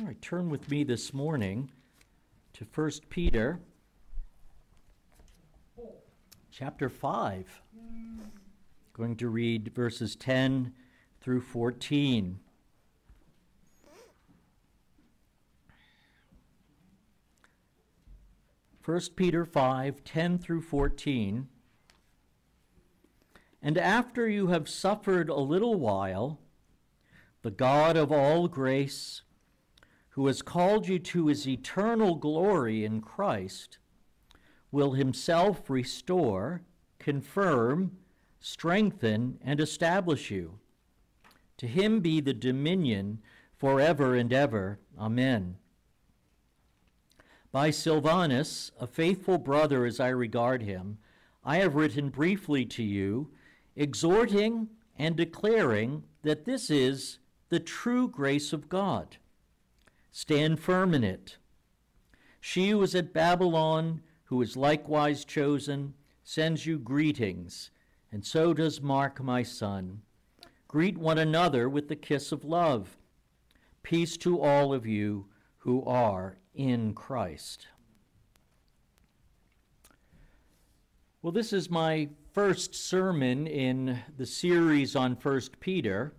All right, turn with me this morning to 1 Peter chapter 5. Going to read verses 10 through 14. First Peter 5, 10 through 14. And after you have suffered a little while, the God of all grace, who has called you to his eternal glory in Christ, will himself restore, confirm, strengthen, and establish you. To him be the dominion forever and ever. Amen. By Silvanus, a faithful brother as I regard him, I have written briefly to you, exhorting and declaring that this is the true grace of God Stand firm in it. She who is at Babylon, who is likewise chosen, sends you greetings, and so does Mark, my son. Greet one another with the kiss of love. Peace to all of you who are in Christ. Well, this is my first sermon in the series on 1 Peter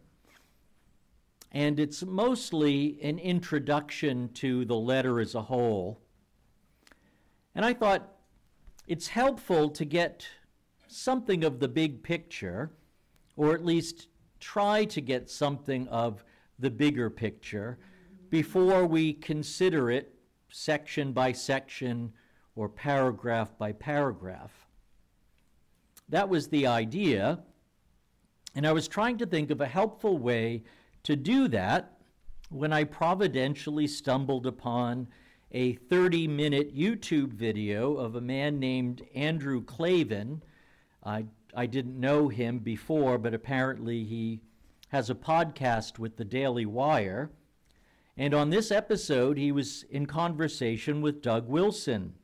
and it's mostly an introduction to the letter as a whole. And I thought it's helpful to get something of the big picture, or at least try to get something of the bigger picture before we consider it section by section or paragraph by paragraph. That was the idea, and I was trying to think of a helpful way to do that when I providentially stumbled upon a 30 minute YouTube video of a man named Andrew Klavan. I, I didn't know him before, but apparently he has a podcast with the Daily Wire. And on this episode, he was in conversation with Doug Wilson.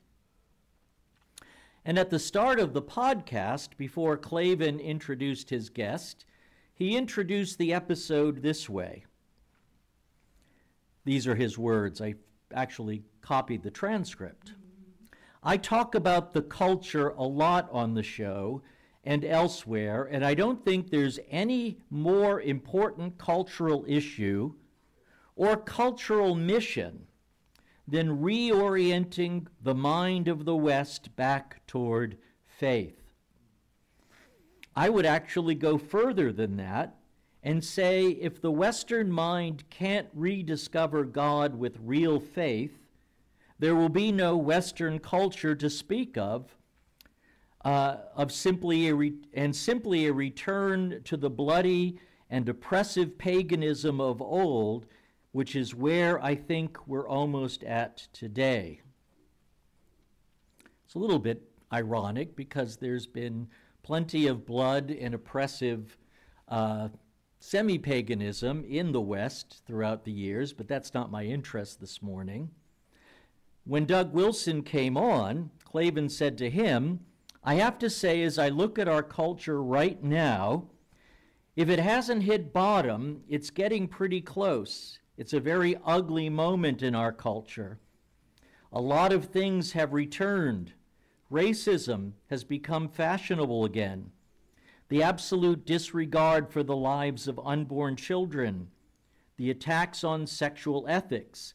And at the start of the podcast, before Klavan introduced his guest, he introduced the episode this way. These are his words. I actually copied the transcript. I talk about the culture a lot on the show and elsewhere, and I don't think there's any more important cultural issue or cultural mission than reorienting the mind of the West back toward faith. I would actually go further than that and say if the Western mind can't rediscover God with real faith, there will be no Western culture to speak of, uh, of simply a re- and simply a return to the bloody and oppressive paganism of old, which is where I think we're almost at today. It's a little bit ironic because there's been plenty of blood and oppressive uh, semi paganism in the West throughout the years, but that's not my interest this morning. When Doug Wilson came on, Klavan said to him, I have to say, as I look at our culture right now, if it hasn't hit bottom, it's getting pretty close. It's a very ugly moment in our culture. A lot of things have returned Racism has become fashionable again. The absolute disregard for the lives of unborn children, the attacks on sexual ethics,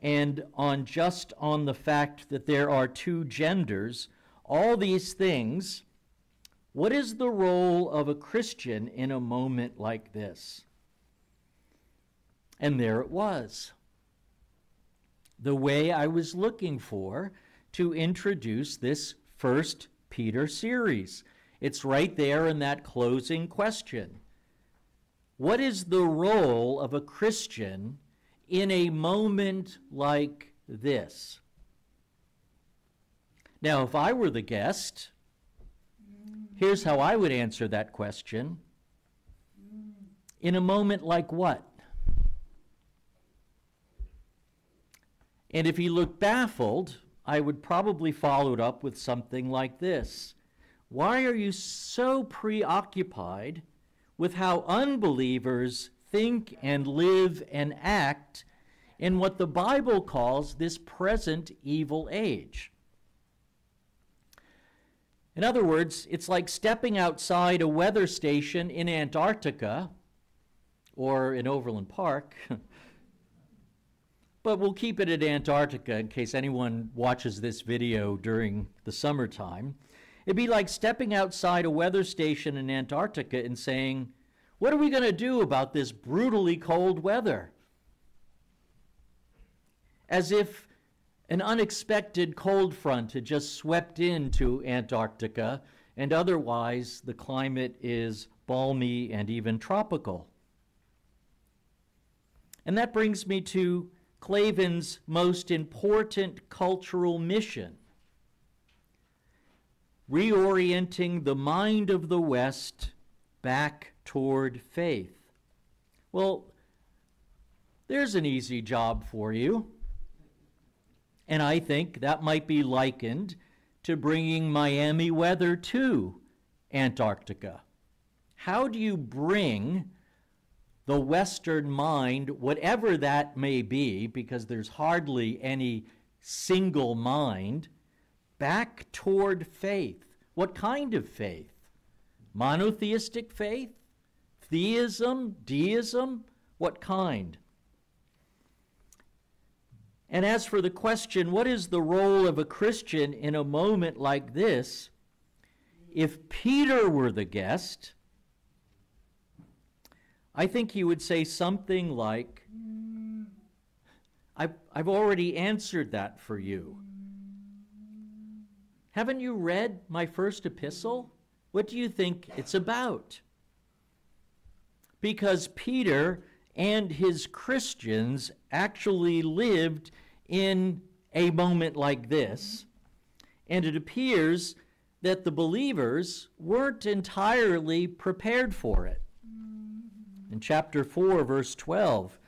and on just on the fact that there are two genders, all these things, what is the role of a Christian in a moment like this? And there it was. The way I was looking for to introduce this First Peter series. It's right there in that closing question. What is the role of a Christian in a moment like this? Now, if I were the guest, here's how I would answer that question. In a moment like what? And if he looked baffled, I would probably follow it up with something like this Why are you so preoccupied with how unbelievers think and live and act in what the Bible calls this present evil age. In other words, it's like stepping outside a weather station in Antarctica or in Overland Park. but we'll keep it at Antarctica in case anyone watches this video during the summertime. It'd be like stepping outside a weather station in Antarctica and saying, What are we going to do about this brutally cold weather? As if an unexpected cold front had just swept into Antarctica, and otherwise the climate is balmy and even tropical. And that brings me to Klavan's most important cultural mission reorienting the mind of the West back toward faith. Well, there's an easy job for you. And I think that might be likened to bringing Miami weather to Antarctica. How do you bring the Western mind, whatever that may be, because there's hardly any single mind, back toward faith? What kind of faith? Monotheistic faith? Theism? Deism? What kind? And as for the question, what is the role of a Christian in a moment like this? If Peter were the guest, I think he would say something like, I've, I've already answered that for you. Haven't you read my first epistle? What do you think it's about? Because Peter and his Christians actually lived in a moment like this. And it appears that the believers weren't entirely prepared for it. In chapter 4, verse 12,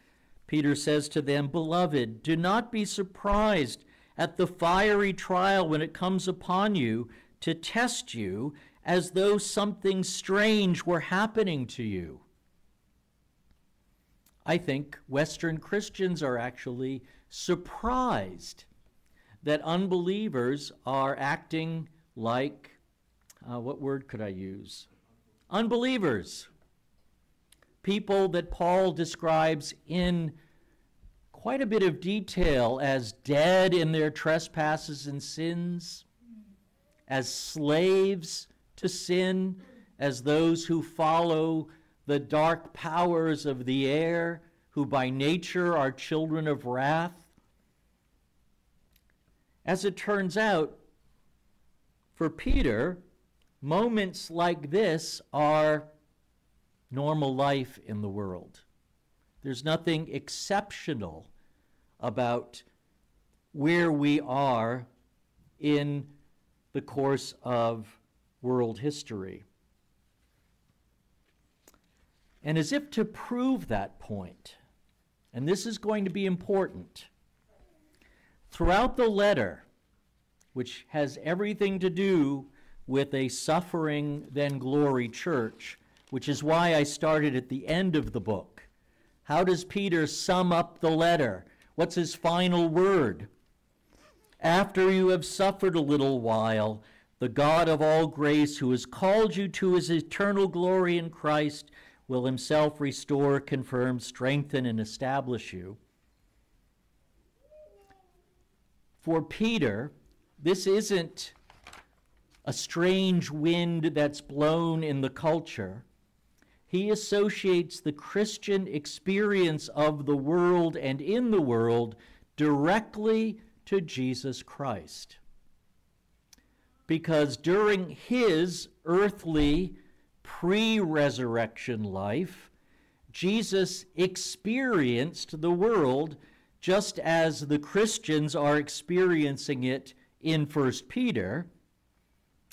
Peter says to them, Beloved, do not be surprised at the fiery trial when it comes upon you to test you as though something strange were happening to you. I think Western Christians are actually surprised that unbelievers are acting like, uh, what word could I use? Unbelievers. People that Paul describes in quite a bit of detail as dead in their trespasses and sins, as slaves to sin, as those who follow the dark powers of the air, who by nature are children of wrath. As it turns out, for Peter, moments like this are normal life in the world. There's nothing exceptional about where we are in the course of world history. And as if to prove that point, and this is going to be important, throughout the letter, which has everything to do with a suffering then glory church, which is why I started at the end of the book. How does Peter sum up the letter? What's his final word? After you have suffered a little while, the God of all grace, who has called you to his eternal glory in Christ, will himself restore, confirm, strengthen, and establish you. For Peter, this isn't a strange wind that's blown in the culture. He associates the Christian experience of the world and in the world directly to Jesus Christ. Because during his earthly pre resurrection life, Jesus experienced the world just as the Christians are experiencing it in 1 Peter,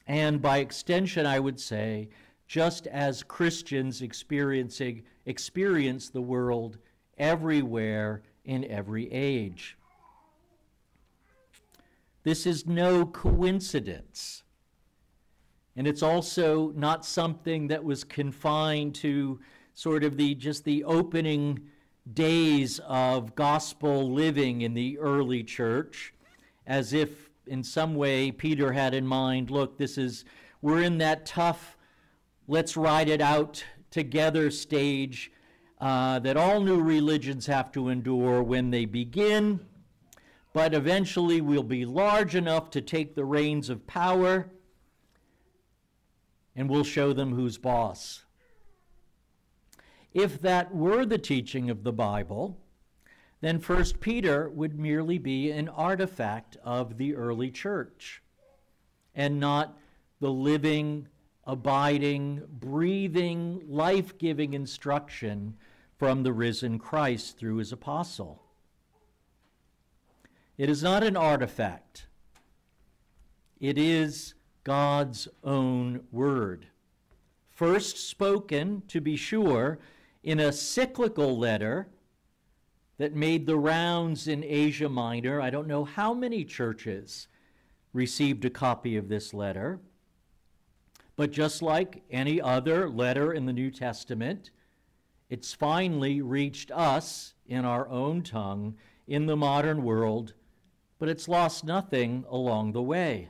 and by extension, I would say, just as Christians experiencing experience the world everywhere in every age. This is no coincidence. And it's also not something that was confined to sort of the just the opening days of gospel living in the early church, as if in some way Peter had in mind look, this is, we're in that tough, let's ride it out together stage uh, that all new religions have to endure when they begin, but eventually we'll be large enough to take the reins of power and we'll show them who's boss. If that were the teaching of the Bible, then 1 Peter would merely be an artifact of the early church and not the living, abiding, breathing, life giving instruction from the risen Christ through his apostle. It is not an artifact, it is God's own word. First spoken, to be sure, in a cyclical letter that made the rounds in Asia Minor. I don't know how many churches received a copy of this letter. But just like any other letter in the New Testament, it's finally reached us in our own tongue in the modern world, but it's lost nothing along the way.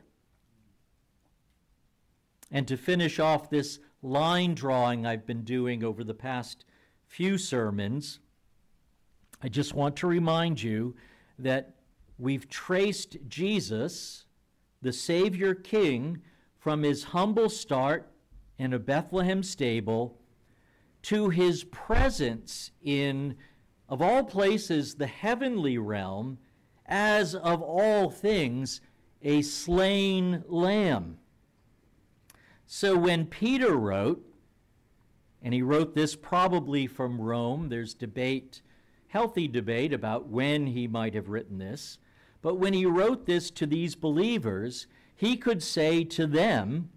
And to finish off this line drawing I've been doing over the past few sermons, I just want to remind you that we've traced Jesus, the Savior King, from his humble start in a Bethlehem stable to his presence in, of all places, the heavenly realm, as of all things, a slain lamb. So when Peter wrote, and he wrote this probably from Rome. There's debate, healthy debate about when he might have written this. But when he wrote this to these believers, he could say to them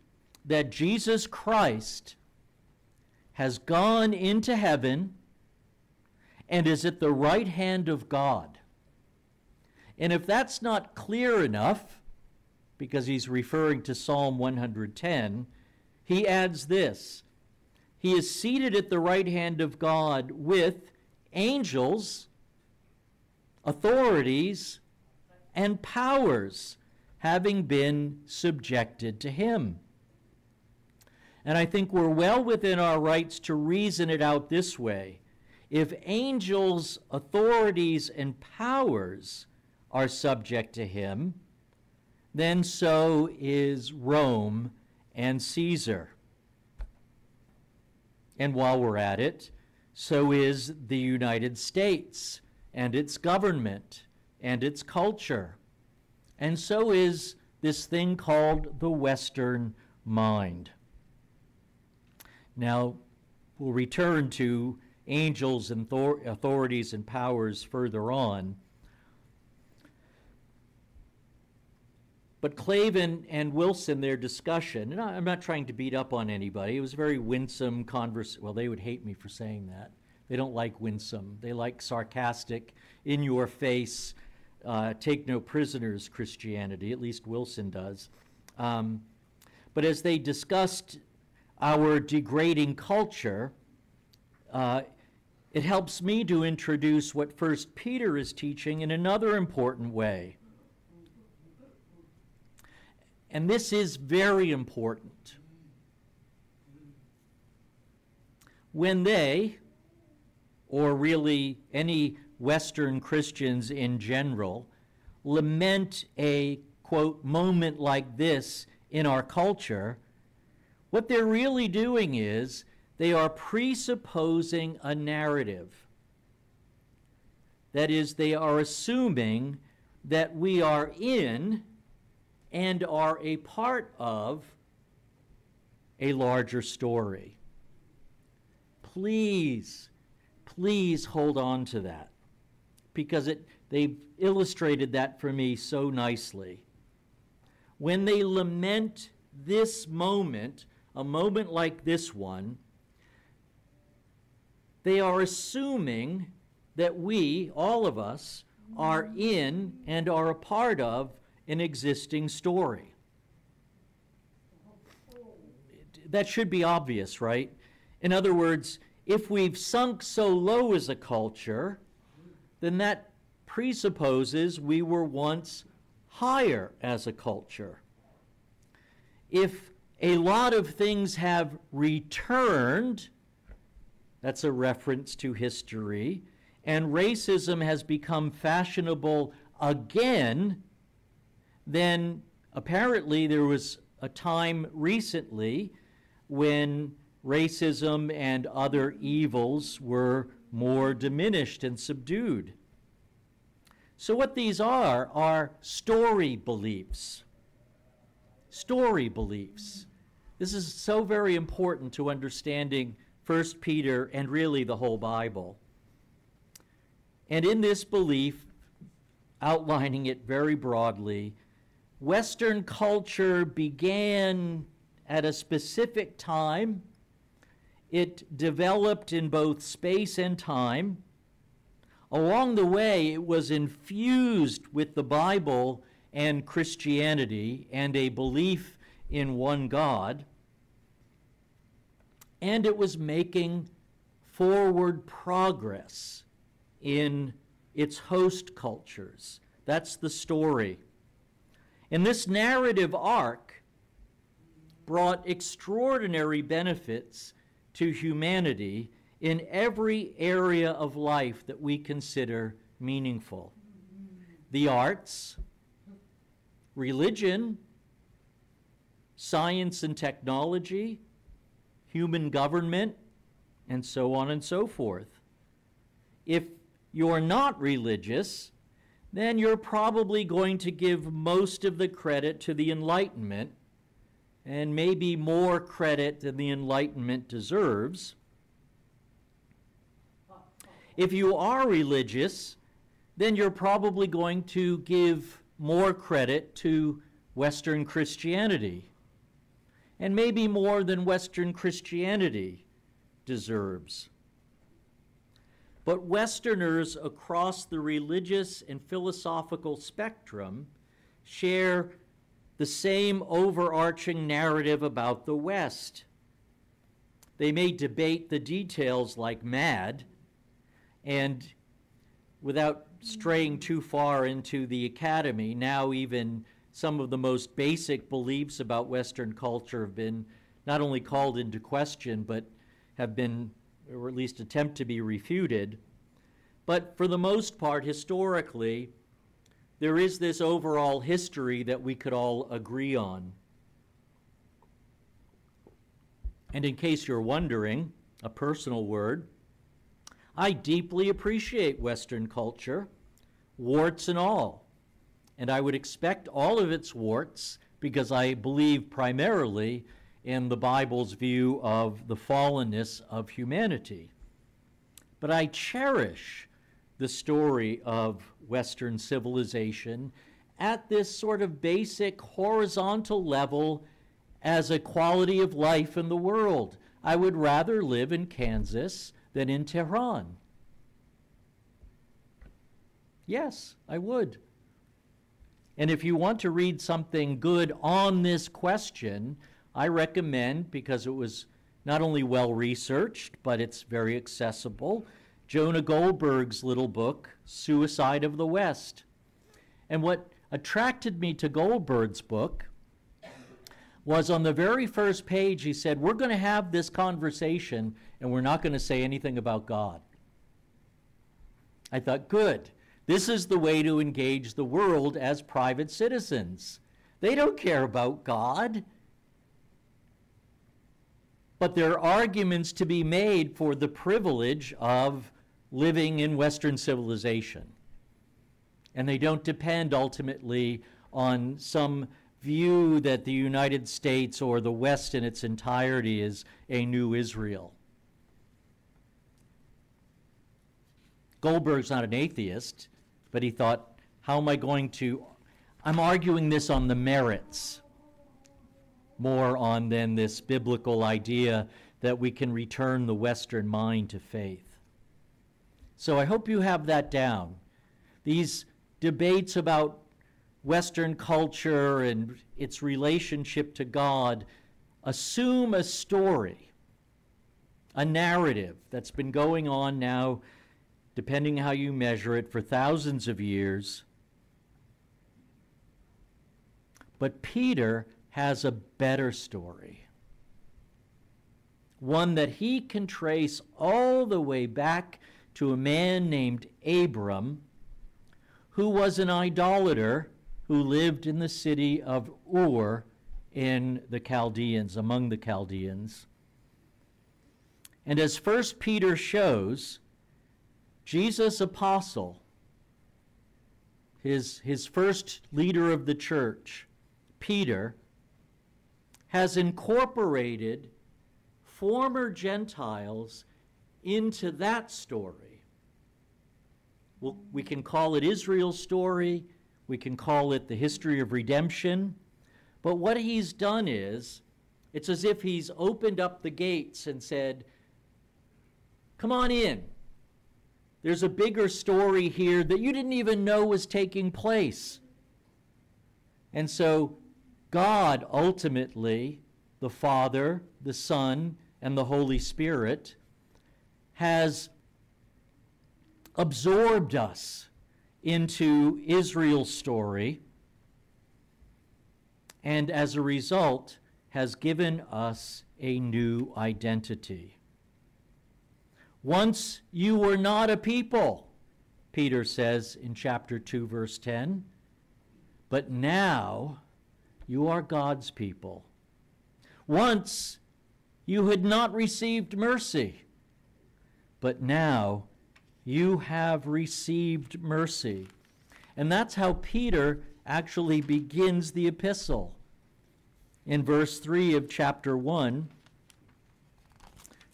that Jesus Christ has gone into heaven and is at the right hand of God. And if that's not clear enough, because he's referring to Psalm 110, he adds this he is seated at the right hand of God with angels, authorities, and powers having been subjected to him. And I think we're well within our rights to reason it out this way. If angels, authorities, and powers are subject to him, then so is Rome and Caesar. And while we're at it, so is the United States and its government and its culture. And so is this thing called the Western mind. Now, we'll return to angels and authorities and powers further on. But Klavan and Wilson, their discussion, and I'm not trying to beat up on anybody, it was a very winsome conversation. Well, they would hate me for saying that. They don't like winsome, they like sarcastic, in your face, uh, take no prisoners Christianity, at least Wilson does. Um, but as they discussed our degrading culture, uh, it helps me to introduce what First Peter is teaching in another important way. And this is very important. When they, or really any Western Christians in general, lament a, quote, moment like this in our culture, what they're really doing is they are presupposing a narrative. That is, they are assuming that we are in and are a part of a larger story. Please, please hold on to that because it, they've illustrated that for me so nicely. When they lament this moment, a moment like this one, they are assuming that we, all of us, are in and are a part of an existing story. That should be obvious, right? In other words, if we've sunk so low as a culture, then that presupposes we were once higher as a culture. If a lot of things have returned, that's a reference to history, and racism has become fashionable again, then apparently there was a time recently when racism and other evils were more diminished and subdued. So, what these are, are story beliefs. Story beliefs. This is so very important to understanding 1 Peter and really the whole Bible. And in this belief, outlining it very broadly, Western culture began at a specific time. It developed in both space and time. Along the way, it was infused with the Bible and Christianity and a belief in one God. And it was making forward progress in its host cultures. That's the story. And this narrative arc brought extraordinary benefits to humanity in every area of life that we consider meaningful the arts, religion, science and technology, human government, and so on and so forth. If you're not religious, then you're probably going to give most of the credit to the Enlightenment, and maybe more credit than the Enlightenment deserves. If you are religious, then you're probably going to give more credit to Western Christianity, and maybe more than Western Christianity deserves. But Westerners across the religious and philosophical spectrum share the same overarching narrative about the West. They may debate the details like mad, and without straying too far into the academy, now even some of the most basic beliefs about Western culture have been not only called into question, but have been or at least attempt to be refuted. But for the most part, historically, there is this overall history that we could all agree on. And in case you're wondering, a personal word, I deeply appreciate Western culture, warts and all. And I would expect all of its warts because I believe primarily in the Bible's view of the fallenness of humanity. But I cherish the story of Western civilization at this sort of basic horizontal level as a quality of life in the world. I would rather live in Kansas than in Tehran. Yes, I would. And if you want to read something good on this question, I recommend, because it was not only well researched, but it's very accessible, Jonah Goldberg's little book, Suicide of the West. And what attracted me to Goldberg's book was on the very first page, he said, We're going to have this conversation and we're not going to say anything about God. I thought, good. This is the way to engage the world as private citizens. They don't care about God but there are arguments to be made for the privilege of living in Western civilization. And they don't depend ultimately on some view that the United States or the West in its entirety is a new Israel. Goldberg's not an atheist, but he thought, how am I going to? I'm arguing this on the merits more on than this biblical idea that we can return the Western mind to faith. So I hope you have that down. These debates about Western culture and its relationship to God assume a story. a narrative that's been going on now, depending how you measure it, for thousands of years. But Peter has a better story. One that he can trace all the way back to a man named Abram, who was an idolater who lived in the city of Ur in the Chaldeans, among the Chaldeans. And as First Peter shows, Jesus' apostle, his, his first leader of the church, Peter, has incorporated former Gentiles into that story. Well, we can call it Israel's story, we can call it the history of redemption, but what he's done is, it's as if he's opened up the gates and said, Come on in. There's a bigger story here that you didn't even know was taking place. And so, God ultimately, the Father, the Son, and the Holy Spirit, has absorbed us into Israel's story, and as a result, has given us a new identity. Once you were not a people, Peter says in chapter 2, verse 10, but now you are God's people. Once you had not received mercy, but now you have received mercy. And that's how Peter actually begins the epistle. In verse 3 of chapter 1,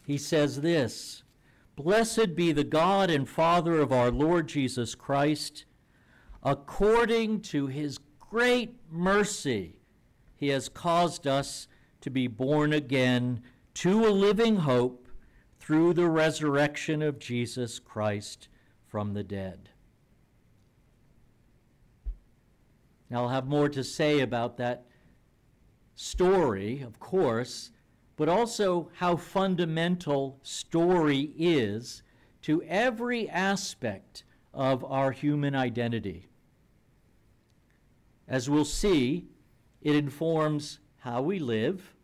he says this Blessed be the God and Father of our Lord Jesus Christ. According to his great mercy, he has caused us to be born again to a living hope through the resurrection of Jesus Christ from the dead. Now, I'll have more to say about that story, of course, but also how fundamental story is to every aspect of our human identity. As we'll see, it informs how we live,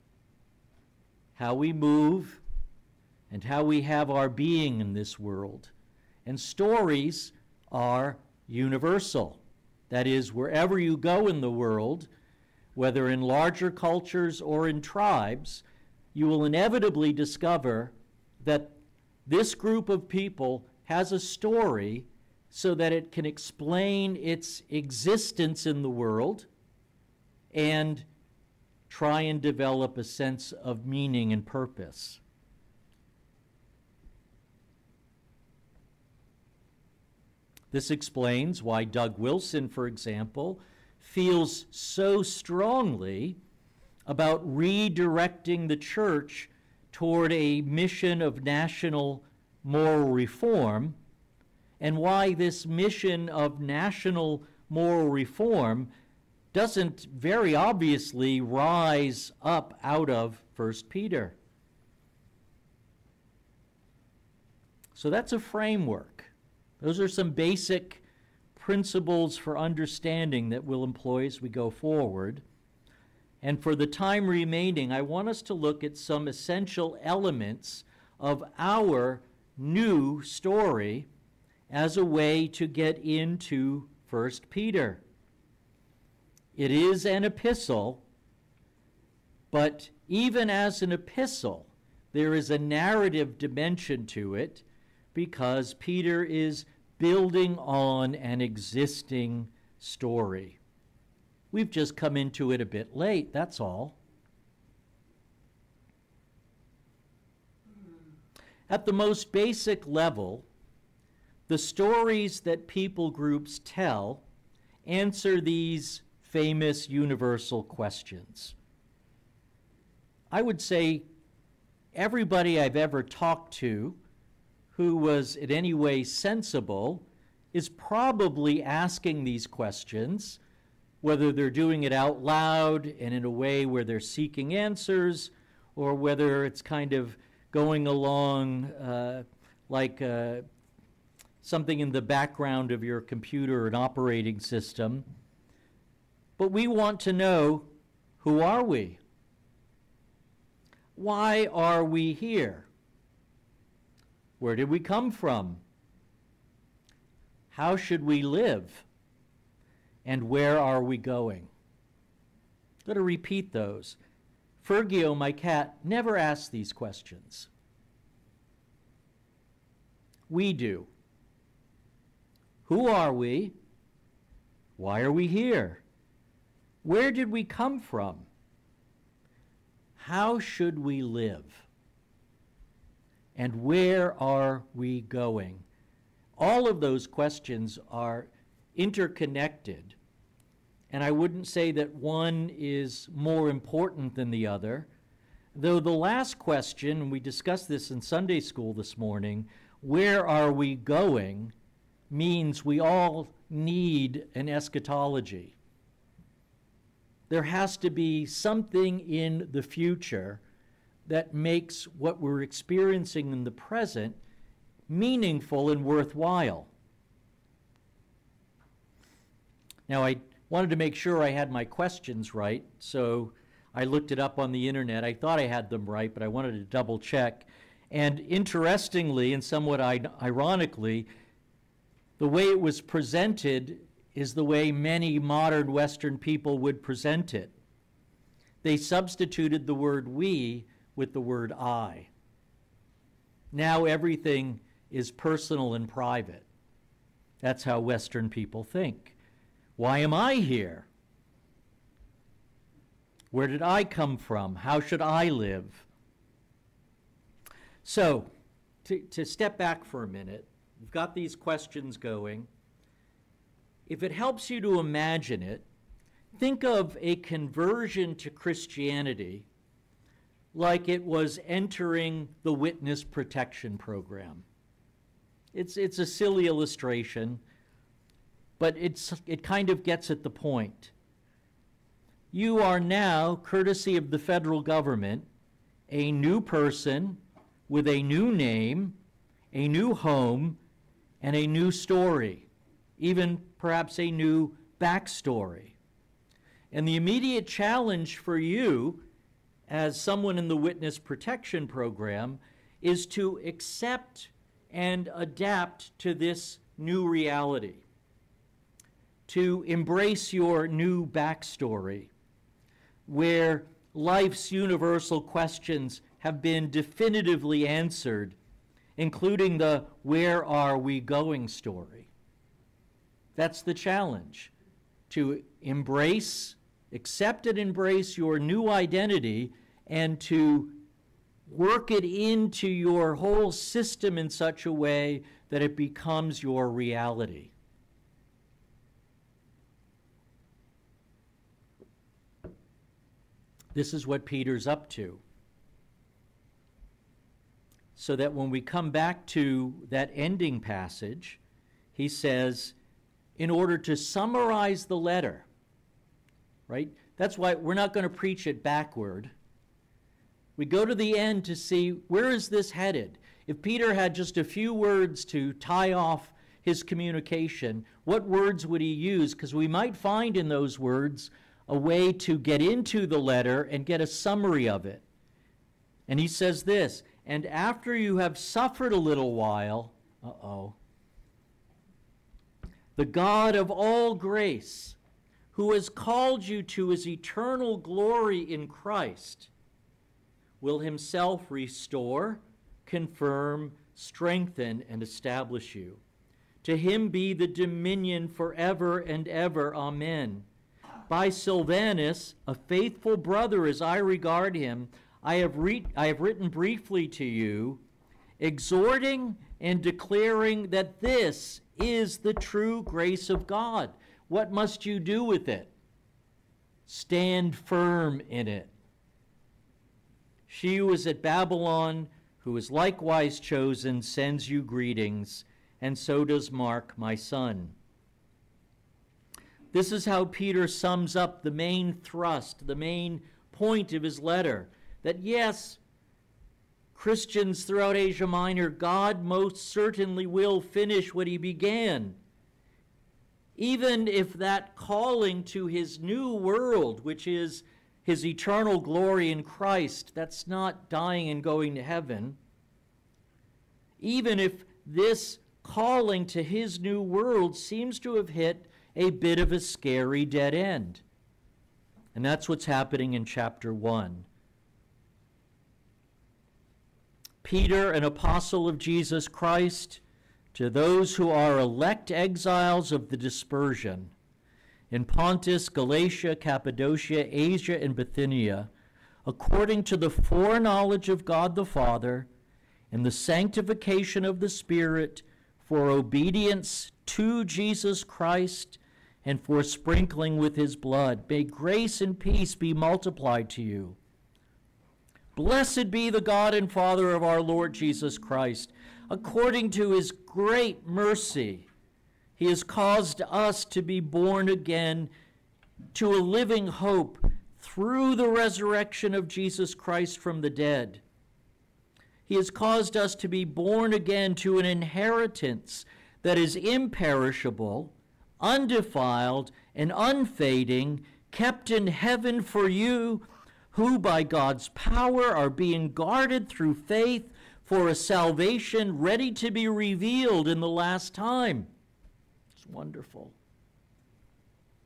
how we move, and how we have our being in this world. And stories are universal. That is, wherever you go in the world, whether in larger cultures or in tribes, you will inevitably discover that this group of people has a story so that it can explain its existence in the world and try and develop a sense of meaning and purpose. This explains why Doug Wilson, for example, feels so strongly about redirecting the church toward a mission of national moral reform, and why this mission of national moral reform doesn't very obviously rise up out of 1 Peter. So that's a framework. Those are some basic principles for understanding that we'll employ as we go forward. And for the time remaining, I want us to look at some essential elements of our new story as a way to get into 1 Peter. It is an epistle, but even as an epistle, there is a narrative dimension to it because Peter is building on an existing story. We've just come into it a bit late, that's all. At the most basic level, the stories that people groups tell answer these famous universal questions. I would say everybody I've ever talked to who was in any way sensible is probably asking these questions whether they're doing it out loud and in a way where they're seeking answers, or whether it's kind of going along uh, like uh, something in the background of your computer, an operating system. But we want to know who are we? Why are we here? Where did we come from? How should we live? And where are we going? I'm going to repeat those. Fergio, my cat, never asks these questions. We do. Who are we? Why are we here? Where did we come from? How should we live? And where are we going? All of those questions are interconnected. And I wouldn't say that one is more important than the other. Though the last question, we discussed this in Sunday school this morning, where are we going, means we all need an eschatology. There has to be something in the future that makes what we're experiencing in the present meaningful and worthwhile. Now, I wanted to make sure I had my questions right, so I looked it up on the internet. I thought I had them right, but I wanted to double check. And interestingly, and somewhat ironically, the way it was presented is the way many modern Western people would present it. They substituted the word we with the word I. Now everything is personal and private. That's how Western people think. Why am I here? Where did I come from? How should I live? So, to, to step back for a minute, we've got these questions going. If it helps you to imagine it, think of a conversion to Christianity like it was entering the witness protection program. It's, it's a silly illustration, but it's, it kind of gets at the point. You are now, courtesy of the federal government, a new person with a new name, a new home, and a new story, even perhaps a new backstory. And the immediate challenge for you, as someone in the witness protection program, is to accept and adapt to this new reality, to embrace your new backstory, where life's universal questions have been definitively answered, including the where are we going story. That's the challenge to embrace, accept and embrace your new identity, and to work it into your whole system in such a way that it becomes your reality. This is what Peter's up to. So that when we come back to that ending passage, he says, in order to summarize the letter, right? That's why we're not going to preach it backward. We go to the end to see where is this headed? If Peter had just a few words to tie off his communication, what words would he use? Because we might find in those words a way to get into the letter and get a summary of it. And he says this, and after you have suffered a little while, uh oh, the God of all grace, who has called you to his eternal glory in Christ, will himself restore, confirm, strengthen, and establish you. To him be the dominion forever and ever. Amen. By Silvanus, a faithful brother as I regard him, I have, I have written briefly to you, exhorting and declaring that this is the true grace of God. What must you do with it? Stand firm in it. She who is at Babylon, who is likewise chosen, sends you greetings, and so does Mark, my son. This is how Peter sums up the main thrust, the main point of his letter that yes, Christians throughout Asia Minor, God most certainly will finish what he began. Even if that calling to his new world, which is his eternal glory in Christ, that's not dying and going to heaven. Even if this calling to his new world seems to have hit a bit of a scary dead end. And that's what's happening in chapter 1. Peter, an apostle of Jesus Christ, to those who are elect exiles of the dispersion in Pontus, Galatia, Cappadocia, Asia, and Bithynia, according to the foreknowledge of God the Father and the sanctification of the Spirit, for obedience to Jesus Christ and for sprinkling with his blood. May grace and peace be multiplied to you. Blessed be the God and Father of our Lord Jesus Christ. According to his great mercy, he has caused us to be born again to a living hope through the resurrection of Jesus Christ from the dead. He has caused us to be born again to an inheritance that is imperishable, undefiled, and unfading, kept in heaven for you who by God's power are being guarded through faith for a salvation ready to be revealed in the last time. It's wonderful.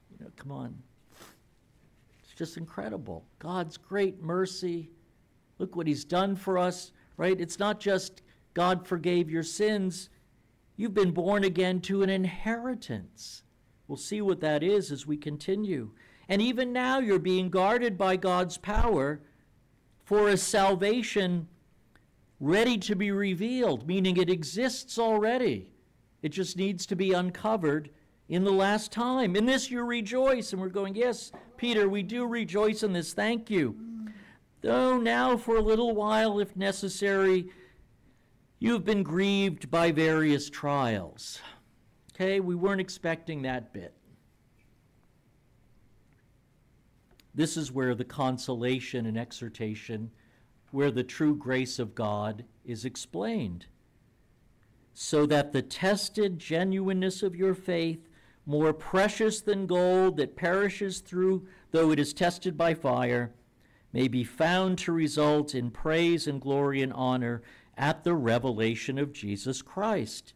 You know, come on. It's just incredible. God's great mercy. Look what He's done for us, right? It's not just God forgave your sins, you've been born again to an inheritance. We'll see what that is as we continue. And even now, you're being guarded by God's power for a salvation ready to be revealed, meaning it exists already. It just needs to be uncovered in the last time. In this you rejoice. And we're going, Yes, Peter, we do rejoice in this. Thank you. Though now, for a little while, if necessary, you've been grieved by various trials. Okay, we weren't expecting that bit. This is where the consolation and exhortation, where the true grace of God is explained. So that the tested genuineness of your faith, more precious than gold that perishes through, though it is tested by fire, may be found to result in praise and glory and honor at the revelation of Jesus Christ.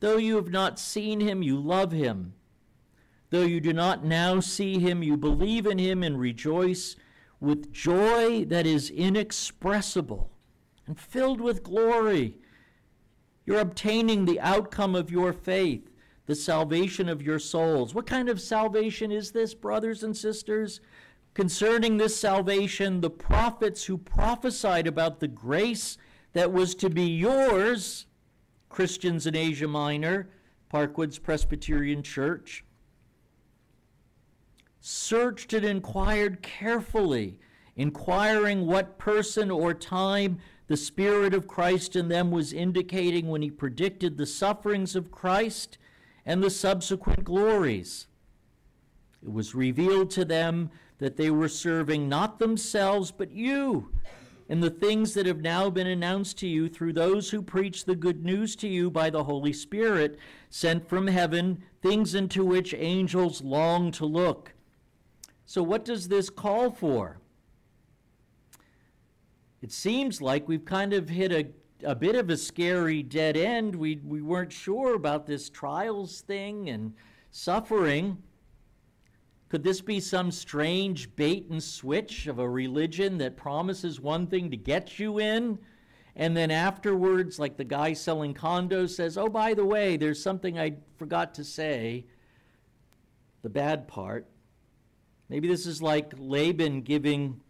Though you have not seen him, you love him. Though you do not now see him, you believe in him and rejoice with joy that is inexpressible and filled with glory. You're obtaining the outcome of your faith, the salvation of your souls. What kind of salvation is this, brothers and sisters? Concerning this salvation, the prophets who prophesied about the grace that was to be yours, Christians in Asia Minor, Parkwoods Presbyterian Church, searched and inquired carefully, inquiring what person or time the Spirit of Christ in them was indicating when he predicted the sufferings of Christ and the subsequent glories. It was revealed to them that they were serving not themselves, but you, and the things that have now been announced to you through those who preach the good news to you by the Holy Spirit, sent from heaven, things into which angels long to look. So, what does this call for? It seems like we've kind of hit a, a bit of a scary dead end. We, we weren't sure about this trials thing and suffering. Could this be some strange bait and switch of a religion that promises one thing to get you in? And then afterwards, like the guy selling condos says, Oh, by the way, there's something I forgot to say, the bad part. Maybe this is like Laban giving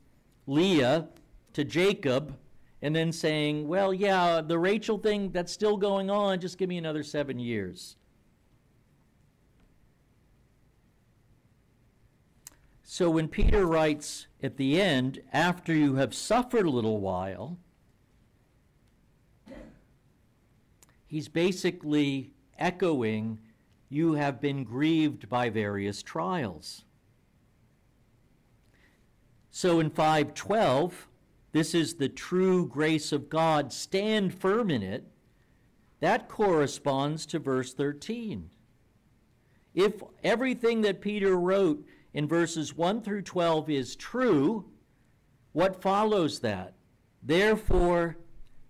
Leah to Jacob and then saying, Well, yeah, the Rachel thing, that's still going on. Just give me another seven years. So when Peter writes at the end, after you have suffered a little while, he's basically echoing, you have been grieved by various trials. So in 512, this is the true grace of God, stand firm in it, that corresponds to verse 13. If everything that Peter wrote in verses 1 through 12 is true, what follows that? Therefore,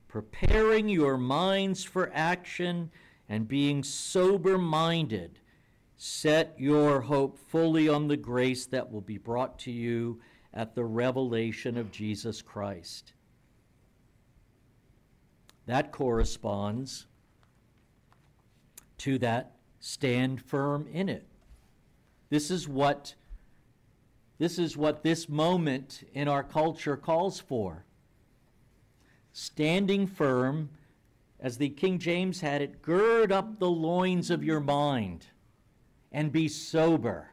preparing your minds for action and being sober minded, set your hope fully on the grace that will be brought to you at the revelation of Jesus Christ. That corresponds to that stand firm in it. This is what this is what this moment in our culture calls for. Standing firm, as the King James had it, gird up the loins of your mind and be sober.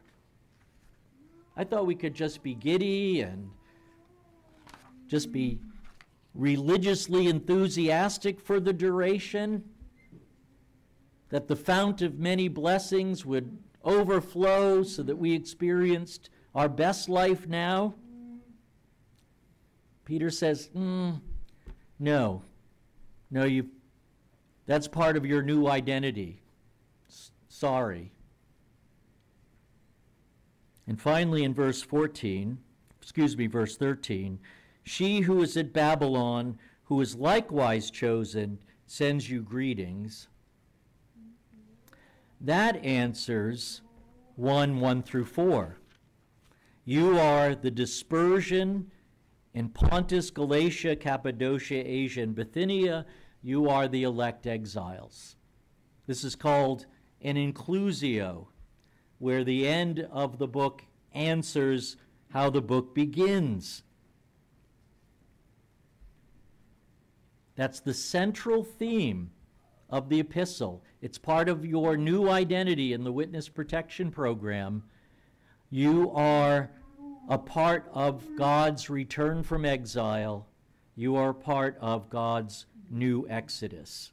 I thought we could just be giddy and just be religiously enthusiastic for the duration, that the fount of many blessings would overflow so that we experienced our best life now. Peter says, mm, no, no, you, that's part of your new identity. S- sorry. And finally, in verse 14, excuse me, verse 13, she who is at Babylon, who is likewise chosen, sends you greetings. That answers 1 1 through 4. You are the dispersion in Pontus, Galatia, Cappadocia, Asia, and Bithynia. You are the elect exiles. This is called an inclusio where the end of the book answers how the book begins. That's the central theme of the epistle. It's part of your new identity in the Witness Protection Program. You are a part of God's return from exile. You are part of God's new exodus.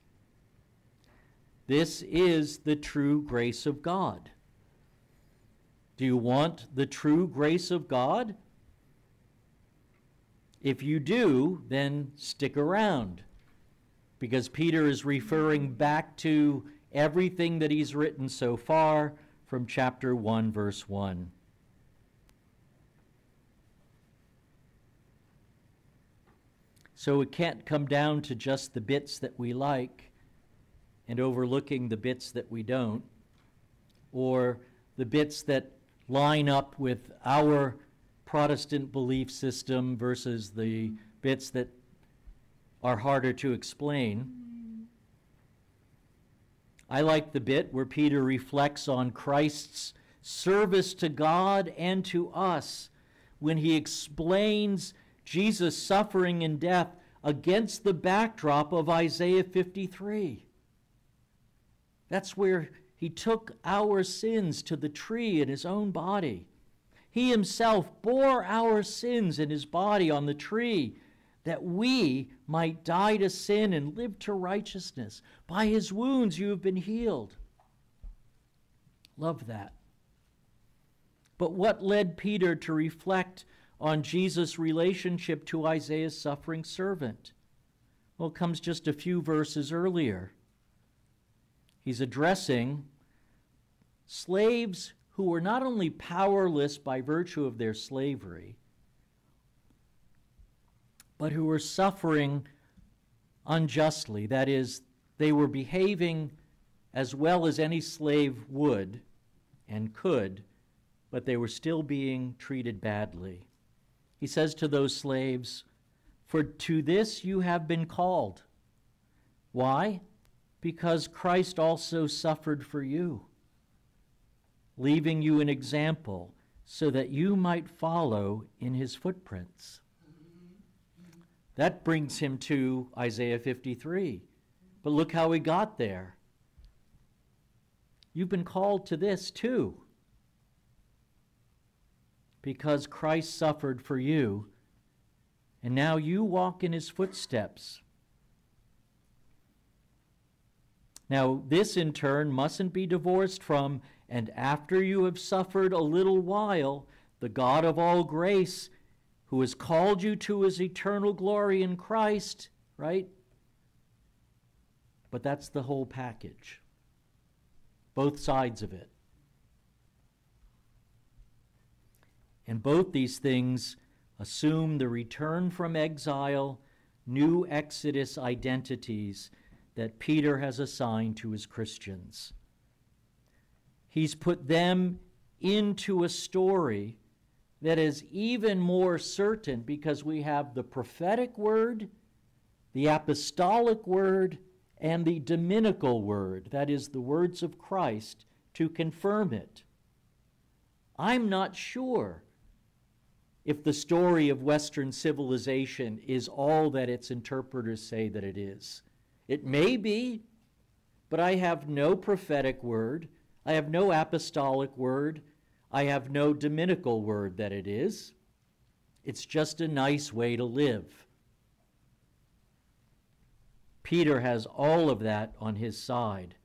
This is the true grace of God. Do you want the true grace of God? If you do, then stick around because Peter is referring back to everything that he's written so far from chapter 1, verse 1. So it can't come down to just the bits that we like and overlooking the bits that we don't, or the bits that line up with our Protestant belief system versus the bits that are harder to explain. I like the bit where Peter reflects on Christ's service to God and to us when he explains Jesus' suffering and death against the backdrop of Isaiah 53. That's where he took our sins to the tree in his own body. He himself bore our sins in his body on the tree that we might die to sin and live to righteousness. By his wounds you have been healed. Love that. But what led Peter to reflect on Jesus' relationship to Isaiah's suffering servant? Well, it comes just a few verses earlier. He's addressing slaves who were not only powerless by virtue of their slavery, but who were suffering unjustly. That is, they were behaving as well as any slave would and could, but they were still being treated badly. He says to those slaves, For to this you have been called. Why? Because Christ also suffered for you, leaving you an example so that you might follow in his footprints. That brings him to Isaiah 53. But look how he got there. You've been called to this too. Because Christ suffered for you, and now you walk in his footsteps. Now, this in turn mustn't be divorced from, and after you have suffered a little while, the God of all grace, who has called you to his eternal glory in Christ, right? But that's the whole package, both sides of it. And both these things assume the return from exile, new Exodus identities that Peter has assigned to his Christians. He's put them into a story that is even more certain because we have the prophetic word, the apostolic word, and the dominical word, that is, the words of Christ, to confirm it. I'm not sure if the story of Western civilization is all that its interpreters say that it is. It may be, but I have no prophetic word, I have no apostolic word, I have no dominical word that it is. It's just a nice way to live. Peter has all of that on his side,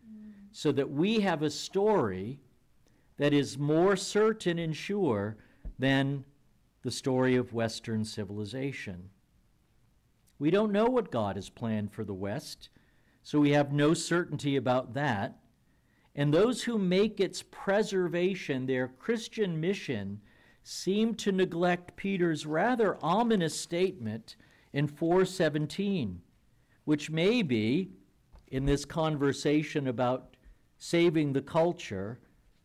so that we have a story that is more certain and sure than the story of Western civilization. We don't know what God has planned for the West, so we have no certainty about that. And those who make its preservation their Christian mission seem to neglect Peter's rather ominous statement in 417, which may be, in this conversation about saving the culture,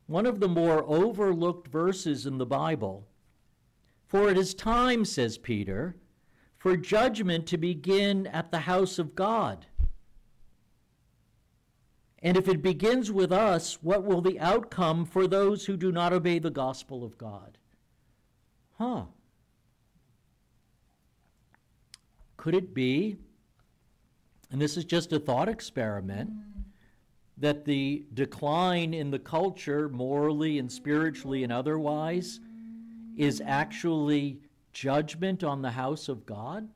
one of the more overlooked verses in the Bible for it is time, says Peter, for judgment to begin at the house of God. And if it begins with us, what will the outcome for those who do not obey the gospel of God? Huh. Could it be, and this is just a thought experiment, that the decline in the culture, morally and spiritually and otherwise, is actually judgment on the house of God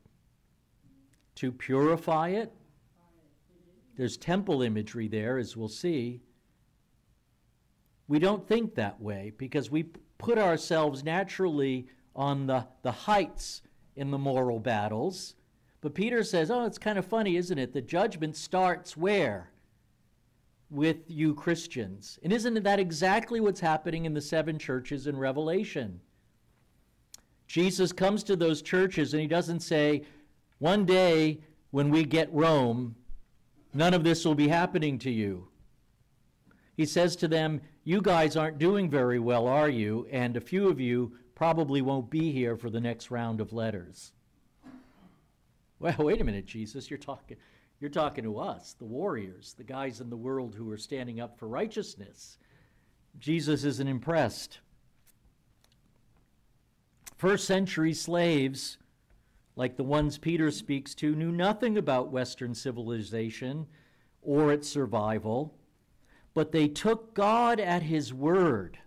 to purify it. There's temple imagery there, as we'll see. We don't think that way because we put ourselves naturally on the, the heights in the moral battles. But Peter says, oh, it's kind of funny, isn't it? The judgment starts where? With you Christians. And isn't that exactly what's happening in the seven churches in Revelation? Jesus comes to those churches and he doesn't say, one day when we get Rome, none of this will be happening to you. He says to them, You guys aren't doing very well, are you? And a few of you probably won't be here for the next round of letters. Well, wait a minute, Jesus, you're talking you're talking to us, the warriors, the guys in the world who are standing up for righteousness. Jesus isn't impressed. First century slaves, like the ones Peter speaks to, knew nothing about Western civilization or its survival, but they took God at his word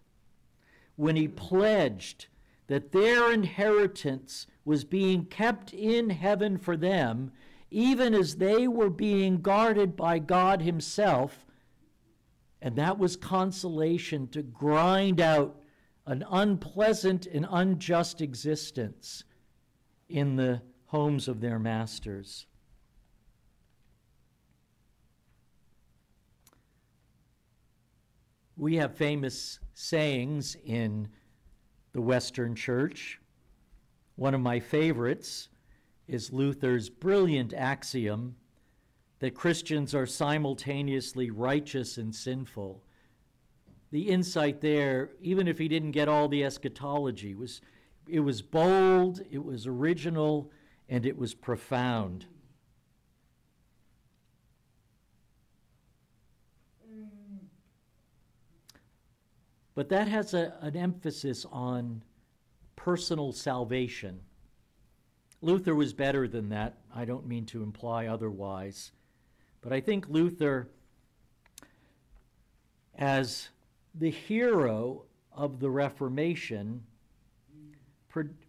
when he pledged that their inheritance was being kept in heaven for them, even as they were being guarded by God Himself. And that was consolation to grind out an unpleasant and unjust existence in the homes of their masters. We have famous sayings in the Western Church. One of my favorites is Luther's brilliant axiom that Christians are simultaneously righteous and sinful the insight there, even if he didn't get all the eschatology, was it was bold, it was original, and it was profound. But that has a, an emphasis on personal salvation. Luther was better than that. I don't mean to imply otherwise. But I think Luther, as the hero of the Reformation,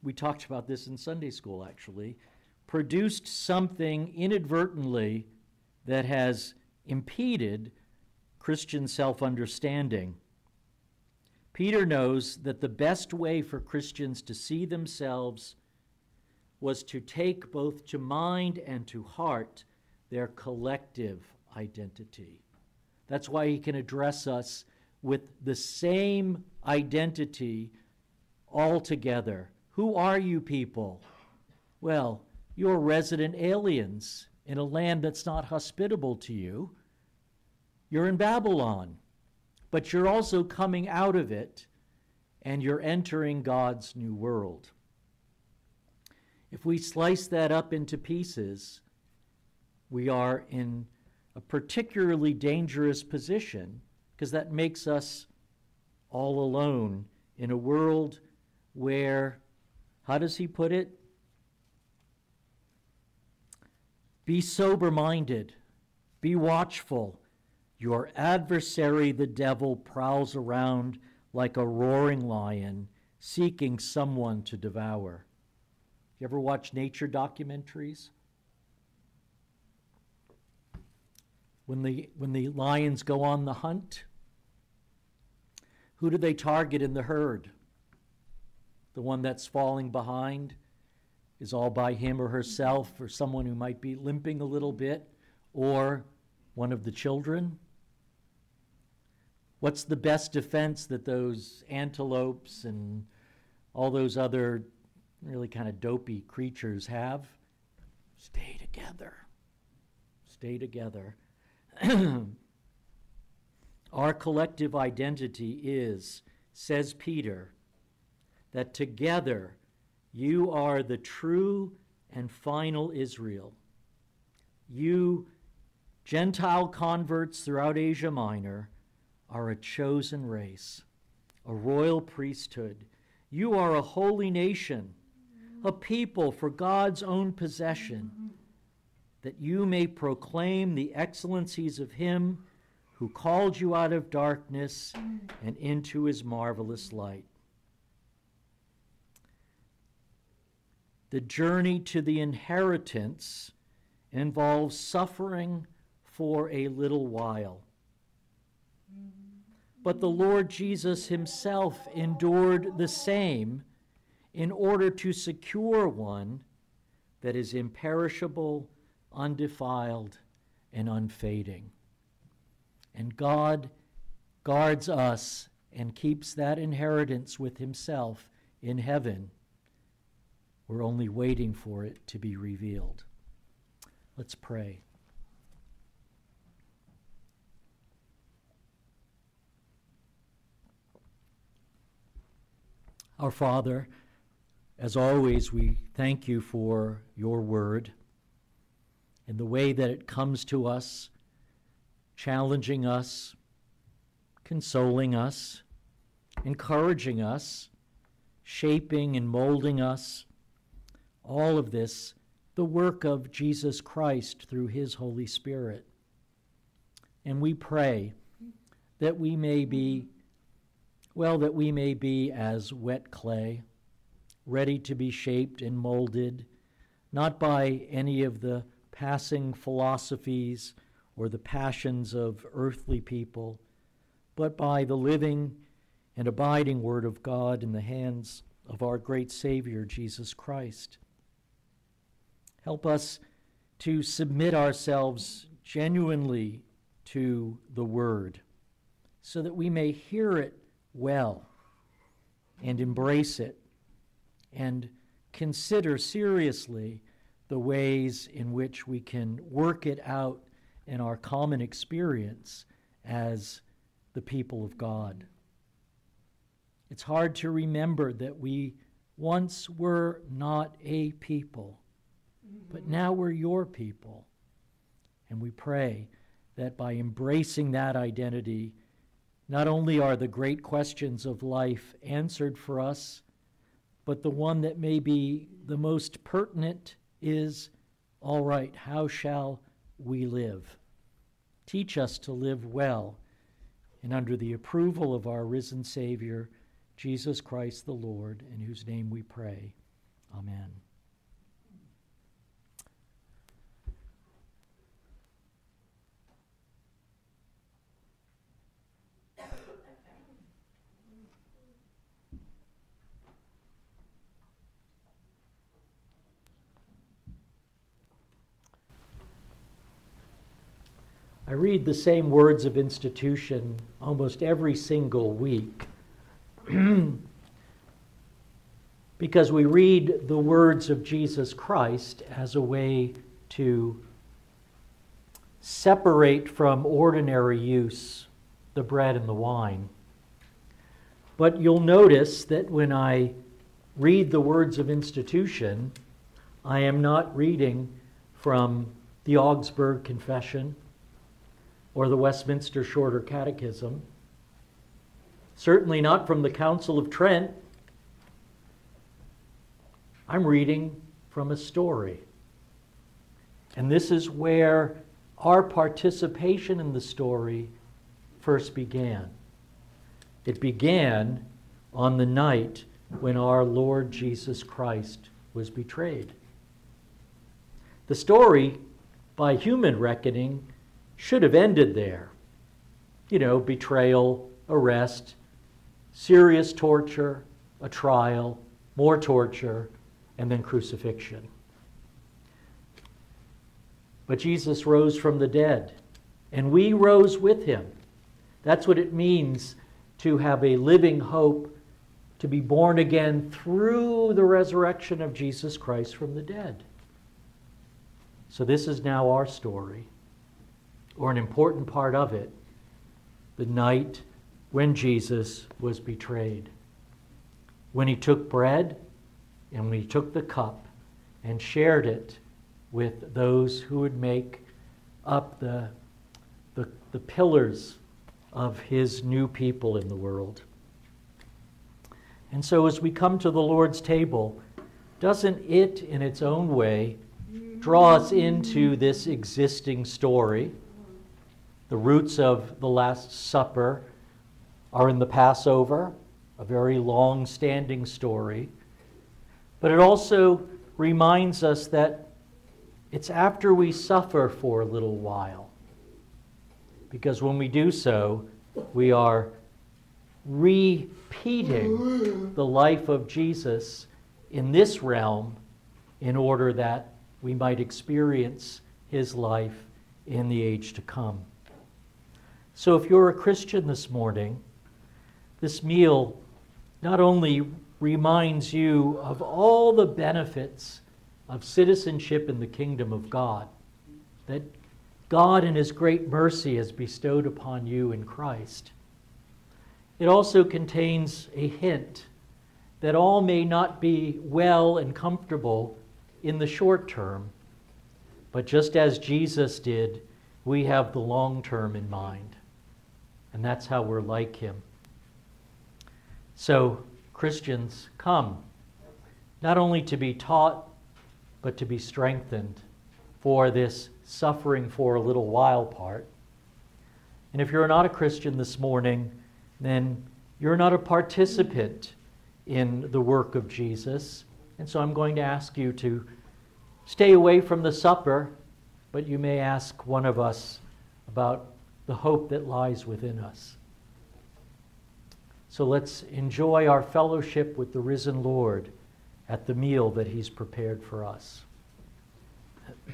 we talked about this in Sunday school actually, produced something inadvertently that has impeded Christian self understanding. Peter knows that the best way for Christians to see themselves was to take both to mind and to heart their collective identity. That's why he can address us with the same identity altogether. Who are you people? Well, you're resident aliens in a land that's not hospitable to you. You're in Babylon, but you're also coming out of it and you're entering God's new world. If we slice that up into pieces, we are in a particularly dangerous position because that makes us all alone in a world where, how does he put it? Be sober minded, be watchful. Your adversary, the devil, prowls around like a roaring lion, seeking someone to devour. You ever watch nature documentaries? When the, when the lions go on the hunt, who do they target in the herd? The one that's falling behind is all by him or herself, or someone who might be limping a little bit, or one of the children? What's the best defense that those antelopes and all those other really kind of dopey creatures have? Stay together. Stay together. Our collective identity is, says Peter, that together you are the true and final Israel. You, Gentile converts throughout Asia Minor, are a chosen race, a royal priesthood. You are a holy nation, a people for God's own possession, that you may proclaim the excellencies of Him who called you out of darkness and into his marvelous light. The journey to the inheritance involves suffering for a little while. But the Lord Jesus himself endured the same in order to secure one that is imperishable, undefiled, and unfading. And God guards us and keeps that inheritance with Himself in heaven. We're only waiting for it to be revealed. Let's pray. Our Father, as always, we thank you for your word and the way that it comes to us challenging us, consoling us, encouraging us, shaping and molding us. All of this, the work of Jesus Christ through his Holy Spirit. And we pray that we may be, well, that we may be as wet clay, ready to be shaped and molded, not by any of the passing philosophies or the passions of earthly people, but by the living and abiding Word of God in the hands of our great Savior, Jesus Christ. Help us to submit ourselves genuinely to the Word so that we may hear it well and embrace it and consider seriously the ways in which we can work it out in our common experience as the people of God. It's hard to remember that we once were not a people, but mm-hmm. now we're your people. And we pray that by embracing that identity, not only are the great questions of life answered for us, but the one that may be the most pertinent is all right, how shall we live. Teach us to live well and under the approval of our risen Savior, Jesus Christ the Lord, in whose name we pray. Amen. I read the same words of institution almost every single week because we read the words of Jesus Christ as a way to separate from ordinary use the bread and the wine. But you'll notice that when I read the words of institution, I am not reading from the Augsburg Confession or the Westminster Shorter Catechism, certainly not from the Council of Trent. I'm reading from a story. And this is where our participation in the story first began. It began on the night when our Lord Jesus Christ was betrayed. The story, by human reckoning, should have ended there. You know, betrayal, arrest, serious torture, a trial, more torture, and then crucifixion. But Jesus rose from the dead, and we rose with him. That's what it means to have a living hope, to be born again through the resurrection of Jesus Christ from the dead. So, this is now our story, or an important part of it the night when Jesus was betrayed. When he took bread and when he took the cup and shared it with those who would make up the, the, the pillars of his new people in the world. And so, as we come to the Lord's table, doesn't it, in its own way, draw us into this existing story? The roots of the Last Supper are in the Passover, a very long standing story. But it also reminds us that it's after we suffer for a little while. Because when we do so, we are repeating the life of Jesus in this realm in order that we might experience his life in the age to come. So if you're a Christian this morning, this meal not only reminds you of all the benefits of citizenship in the kingdom of God that God, in His great mercy, has bestowed upon you in Christ. It also contains a hint that all may not be well and comfortable in the short term, but just as Jesus did, we have the long term in mind. And that's how we're like Him. So, Christians, come, not only to be taught but to be strengthened for this suffering for a little while part. And if you're not a Christian this morning, then you're not a participant in the work of Jesus. And so I'm going to ask you to stay away from the supper, but you may ask one of us about the hope that lies within us. So let's enjoy our fellowship with the risen Lord at the meal that he's prepared for us.